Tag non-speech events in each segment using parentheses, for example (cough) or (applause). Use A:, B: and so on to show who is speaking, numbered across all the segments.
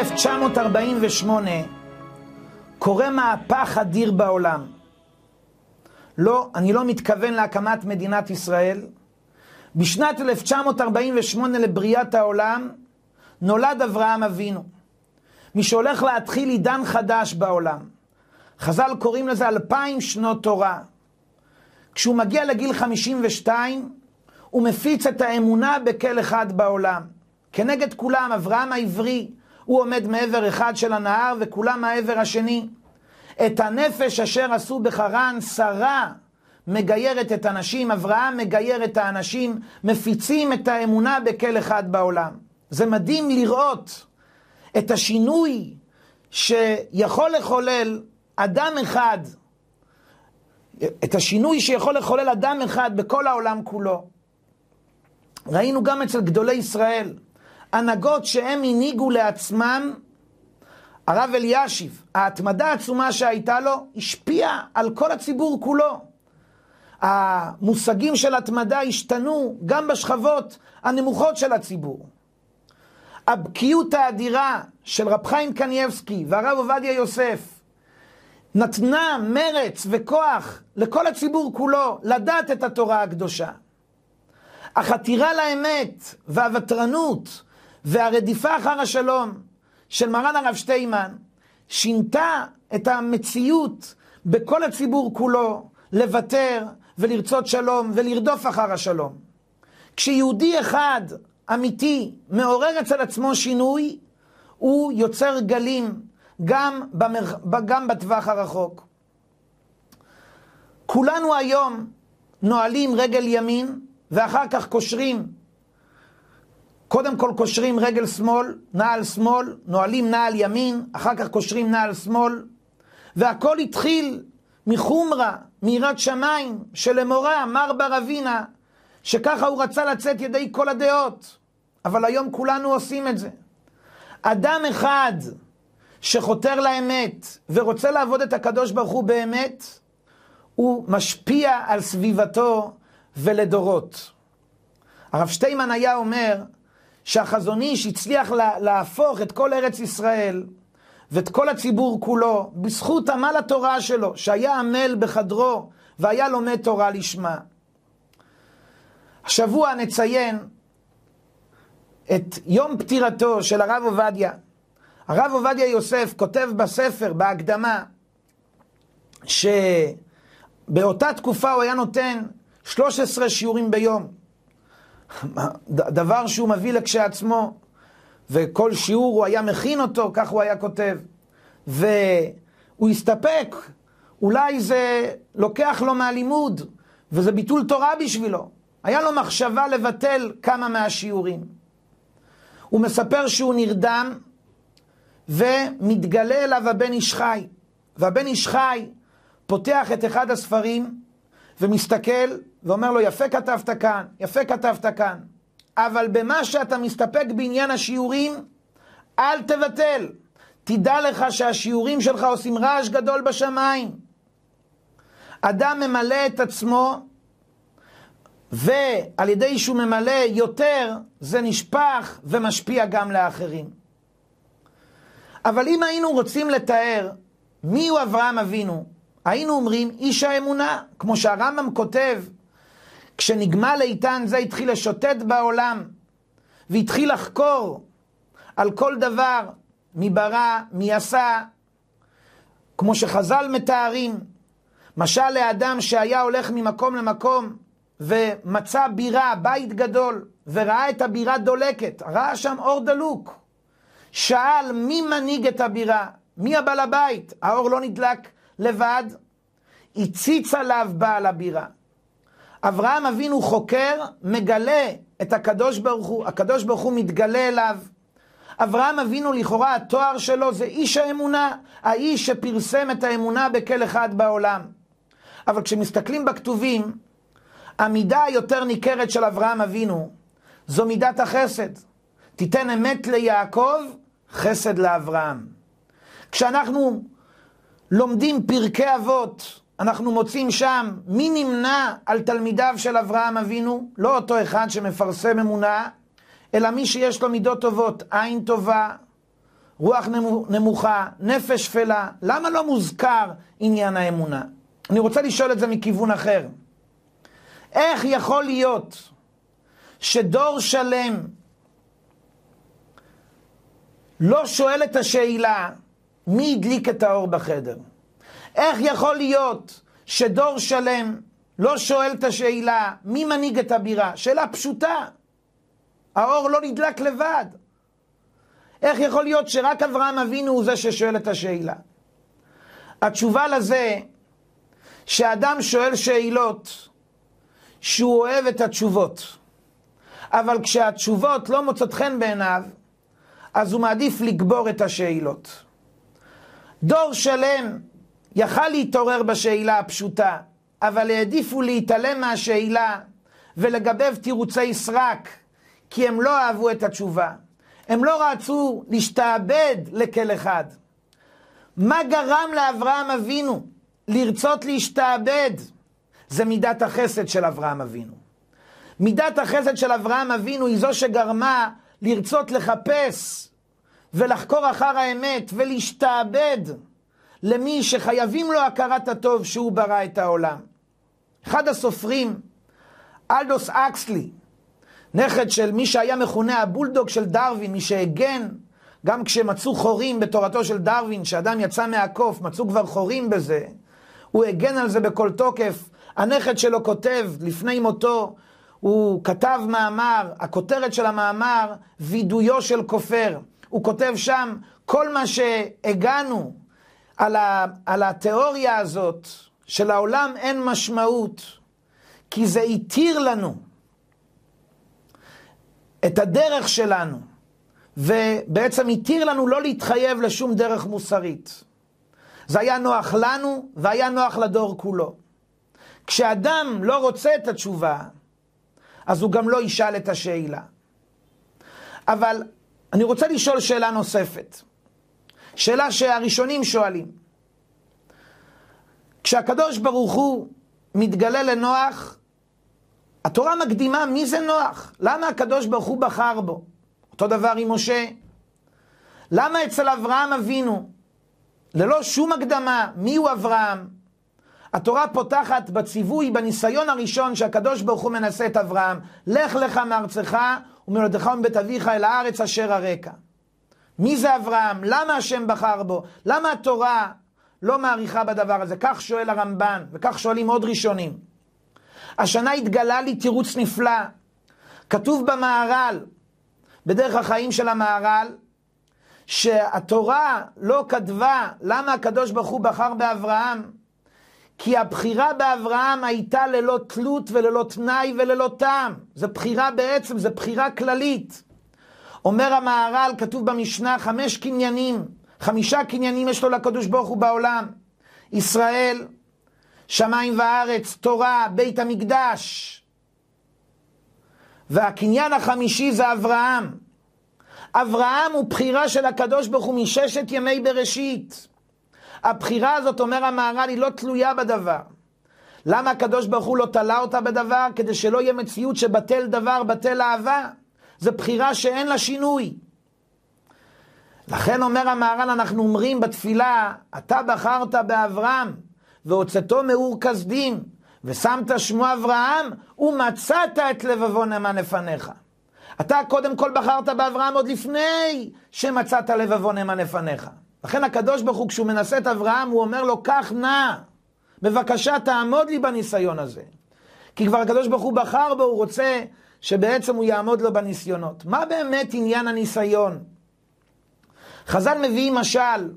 A: 1948 קורה מהפך אדיר בעולם. לא, אני לא מתכוון להקמת מדינת ישראל. בשנת 1948 לבריאת העולם נולד אברהם אבינו. מי שהולך להתחיל עידן חדש בעולם. חז"ל קוראים לזה אלפיים שנות תורה. כשהוא מגיע לגיל 52, הוא מפיץ את האמונה בכל אחד בעולם. כנגד כולם, אברהם העברי, הוא עומד מעבר אחד של הנהר וכולם מהעבר השני. את הנפש אשר עשו בחרן, שרה מגיירת את הנשים, אברהם מגייר את האנשים, מפיצים את האמונה בכל אחד בעולם. זה מדהים לראות את השינוי שיכול לחולל אדם אחד, את השינוי שיכול לחולל אדם אחד בכל העולם כולו. ראינו גם אצל גדולי ישראל, הנהגות שהם הנהיגו לעצמם, הרב אלישיב, ההתמדה העצומה שהייתה לו, השפיעה על כל הציבור כולו. המושגים של התמדה השתנו גם בשכבות הנמוכות של הציבור. הבקיאות האדירה של רב חיים קנייבסקי והרב עובדיה יוסף נתנה מרץ וכוח לכל הציבור כולו לדעת את התורה הקדושה. החתירה לאמת והוותרנות והרדיפה אחר השלום של מרן הרב שטיימן שינתה את המציאות בכל הציבור כולו לוותר ולרצות שלום ולרדוף אחר השלום. כשיהודי אחד אמיתי מעורר אצל עצמו שינוי, הוא יוצר גלים גם, במר... גם בטווח הרחוק. כולנו היום נועלים רגל ימין ואחר כך קושרים, קודם כל קושרים רגל שמאל, נעל שמאל, נועלים נעל ימין, אחר כך קושרים נעל שמאל, והכל התחיל מחומרה, מיראת שמיים, שלמורה, מר בר אבינה, שככה הוא רצה לצאת ידי כל הדעות. אבל היום כולנו עושים את זה. אדם אחד שחותר לאמת ורוצה לעבוד את הקדוש ברוך הוא באמת, הוא משפיע על סביבתו ולדורות. הרב שטיימן היה אומר שהחזון איש הצליח להפוך את כל ארץ ישראל ואת כל הציבור כולו בזכות עמל התורה שלו, שהיה עמל בחדרו והיה לומד תורה לשמה. השבוע נציין את יום פטירתו של הרב עובדיה. הרב עובדיה יוסף כותב בספר, בהקדמה, שבאותה תקופה הוא היה נותן 13 שיעורים ביום. דבר שהוא מביא לכשעצמו, וכל שיעור הוא היה מכין אותו, כך הוא היה כותב. והוא הסתפק, אולי זה לוקח לו מהלימוד, וזה ביטול תורה בשבילו. היה לו מחשבה לבטל כמה מהשיעורים. הוא מספר שהוא נרדם, ומתגלה אליו הבן איש חי. והבן איש חי פותח את אחד הספרים, ומסתכל, ואומר לו, יפה כתבת כאן, יפה כתבת כאן, אבל במה שאתה מסתפק בעניין השיעורים, אל תבטל. תדע לך שהשיעורים שלך עושים רעש גדול בשמיים. אדם ממלא את עצמו, ועל ידי שהוא ממלא יותר, זה נשפך ומשפיע גם לאחרים. אבל אם היינו רוצים לתאר מיהו אברהם אבינו, היינו אומרים איש האמונה, כמו שהרמב"ם כותב, כשנגמל איתן זה התחיל לשוטט בעולם, והתחיל לחקור על כל דבר, מי ברא, מי עשה, כמו שחז"ל מתארים, משל לאדם שהיה הולך ממקום למקום ומצא בירה, בית גדול, וראה את הבירה דולקת, ראה שם אור דלוק. שאל מי מנהיג את הבירה, מי הבעל הבית, האור לא נדלק לבד, הציץ עליו בעל הבירה. אברהם אבינו חוקר, מגלה את הקדוש ברוך הוא, הקדוש ברוך הוא מתגלה אליו. אברהם אבינו לכאורה התואר שלו זה איש האמונה, האיש שפרסם את האמונה בכל אחד בעולם. אבל כשמסתכלים בכתובים, המידה היותר ניכרת של אברהם אבינו זו מידת החסד. תיתן אמת ליעקב, חסד לאברהם. כשאנחנו לומדים פרקי אבות, אנחנו מוצאים שם מי נמנה על תלמידיו של אברהם אבינו, לא אותו אחד שמפרסם אמונה, אלא מי שיש לו מידות טובות, עין טובה, רוח נמוכה, נפש שפלה, למה לא מוזכר עניין האמונה? אני רוצה לשאול את זה מכיוון אחר. איך יכול להיות שדור שלם לא שואל את השאלה מי הדליק את האור בחדר? איך יכול להיות שדור שלם לא שואל את השאלה מי מנהיג את הבירה? שאלה פשוטה. האור לא נדלק לבד. איך יכול להיות שרק אברהם אבינו הוא זה ששואל את השאלה? התשובה לזה, שאדם שואל שאלות שהוא אוהב את התשובות. אבל כשהתשובות לא מוצאות חן בעיניו, אז הוא מעדיף לגבור את השאלות. דור שלם יכל להתעורר בשאלה הפשוטה, אבל העדיפו להתעלם מהשאלה ולגבב תירוצי סרק, כי הם לא אהבו את התשובה. הם לא רצו להשתעבד לכל אחד. מה גרם לאברהם אבינו לרצות להשתעבד? זה מידת החסד של אברהם אבינו. מידת החסד של אברהם אבינו היא זו שגרמה לרצות לחפש ולחקור אחר האמת ולהשתעבד למי שחייבים לו הכרת הטוב שהוא ברא את העולם. אחד הסופרים, אלדוס אקסלי, נכד של מי שהיה מכונה הבולדוג של דרווין, מי שהגן, גם כשמצאו חורים בתורתו של דרווין, שאדם יצא מהקוף, מצאו כבר חורים בזה, הוא הגן על זה בכל תוקף. הנכד שלו כותב לפני מותו, הוא כתב מאמר, הכותרת של המאמר, וידויו של כופר. הוא כותב שם, כל מה שהגענו על, ה, על התיאוריה הזאת, שלעולם אין משמעות, כי זה התיר לנו את הדרך שלנו, ובעצם התיר לנו לא להתחייב לשום דרך מוסרית. זה היה נוח לנו והיה נוח לדור כולו. כשאדם לא רוצה את התשובה, אז הוא גם לא ישאל את השאלה. אבל אני רוצה לשאול שאלה נוספת. שאלה שהראשונים שואלים. כשהקדוש ברוך הוא מתגלה לנוח, התורה מקדימה מי זה נוח. למה הקדוש ברוך הוא בחר בו? אותו דבר עם משה. למה אצל אברהם אבינו, ללא שום הקדמה, מי הוא אברהם? התורה פותחת בציווי, בניסיון הראשון שהקדוש ברוך הוא מנסה את אברהם, לך לך מארצך וממולדתך ומבית אביך אל הארץ אשר הרקע. מי זה אברהם? למה השם בחר בו? למה התורה לא מעריכה בדבר הזה? כך שואל הרמב"ן, וכך שואלים עוד ראשונים. השנה התגלה לי תירוץ נפלא. כתוב במהר"ל, בדרך החיים של המהר"ל, שהתורה לא כתבה למה הקדוש ברוך הוא בחר באברהם, כי הבחירה באברהם הייתה ללא תלות וללא תנאי וללא טעם. זו בחירה בעצם, זו בחירה כללית. אומר המהר"ל, כתוב במשנה, חמש קניינים, חמישה קניינים יש לו לקדוש ברוך הוא בעולם. ישראל, שמיים וארץ, תורה, בית המקדש. והקניין החמישי זה אברהם. אברהם הוא בחירה של הקדוש ברוך הוא מששת ימי בראשית. הבחירה הזאת, אומר המהר"ל, היא לא תלויה בדבר. למה הקדוש ברוך הוא לא תלה אותה בדבר? כדי שלא יהיה מציאות שבטל דבר, בטל אהבה. זו בחירה שאין לה שינוי. לכן אומר המהר"ל, אנחנו אומרים בתפילה, אתה בחרת באברהם, והוצאתו מאור כסדים, ושמת שמו אברהם, ומצאת את לבבו נאמן לפניך. אתה קודם כל בחרת באברהם עוד לפני שמצאת לבבו נאמן לפניך. לכן הקדוש ברוך הוא, כשהוא מנסה את אברהם, הוא אומר לו, קח נא, בבקשה תעמוד לי בניסיון הזה. כי כבר הקדוש ברוך הוא בחר בו, הוא רוצה שבעצם הוא יעמוד לו בניסיונות. מה באמת עניין הניסיון? חז"ל מביאים משל,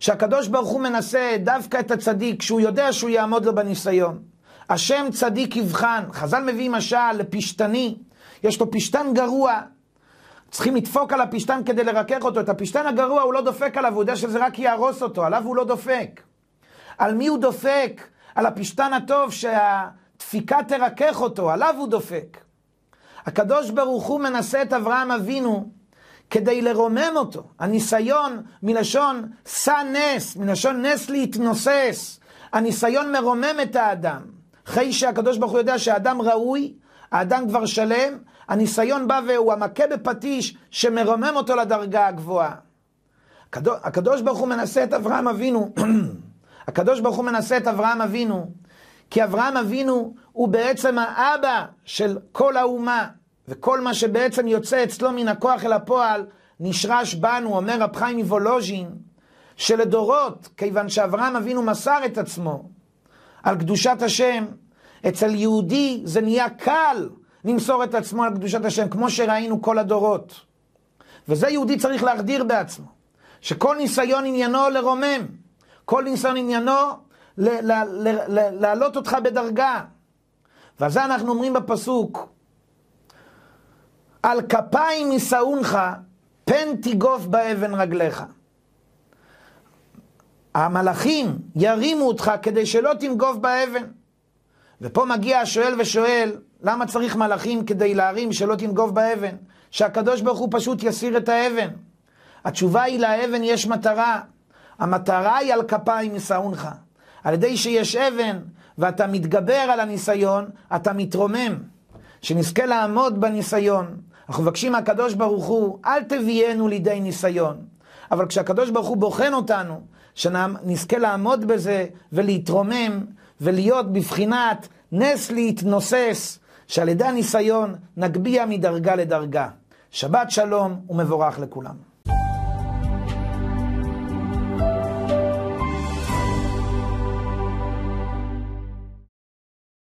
A: שהקדוש ברוך הוא מנסה דווקא את הצדיק, שהוא יודע שהוא יעמוד לו בניסיון. השם צדיק יבחן. חז"ל מביאים משל לפשתני, יש לו פשתן גרוע, צריכים לדפוק על הפשתן כדי לרכך אותו. את הפשתן הגרוע הוא לא דופק עליו, הוא יודע שזה רק יהרוס אותו, עליו הוא לא דופק. על מי הוא דופק? על הפשתן הטוב שהדפיקה תרכך אותו, עליו הוא דופק. הקדוש ברוך הוא מנסה את אברהם אבינו כדי לרומם אותו. הניסיון מלשון שא נס, מלשון נס להתנוסס. הניסיון מרומם את האדם. אחרי שהקדוש ברוך הוא יודע שהאדם ראוי, האדם כבר שלם, הניסיון בא והוא המכה בפטיש שמרומם אותו לדרגה הגבוהה. הקדוש ברוך הוא מנסה את אברהם אבינו, (clears throat) הקדוש ברוך הוא מנסה את אברהם אבינו, כי אברהם אבינו הוא בעצם האבא של כל האומה, וכל מה שבעצם יוצא אצלו מן הכוח אל הפועל, נשרש בנו, אומר רב חיים מוולוז'ין, שלדורות, כיוון שאברהם אבינו מסר את עצמו על קדושת השם, אצל יהודי זה נהיה קל למסור את עצמו על קדושת השם, כמו שראינו כל הדורות. וזה יהודי צריך להחדיר בעצמו, שכל ניסיון עניינו לרומם, כל ניסיון עניינו להעלות אותך בדרגה. ועל זה אנחנו אומרים בפסוק, על כפיים יישאונך, פן תיגוף באבן רגליך. המלאכים ירימו אותך כדי שלא תנגוף באבן. ופה מגיע השואל ושואל, למה צריך מלאכים כדי להרים שלא תנגוף באבן? שהקדוש ברוך הוא פשוט יסיר את האבן. התשובה היא לאבן יש מטרה. המטרה היא על כפיים יישאונך. על ידי שיש אבן ואתה מתגבר על הניסיון, אתה מתרומם. שנזכה לעמוד בניסיון. אנחנו מבקשים מהקדוש ברוך הוא, אל תביאנו לידי ניסיון. אבל כשהקדוש ברוך הוא בוחן אותנו, שנזכה לעמוד בזה ולהתרומם ולהיות בבחינת נס להתנוסס, שעל ידי הניסיון נגביה מדרגה לדרגה. שבת שלום ומבורך לכולם.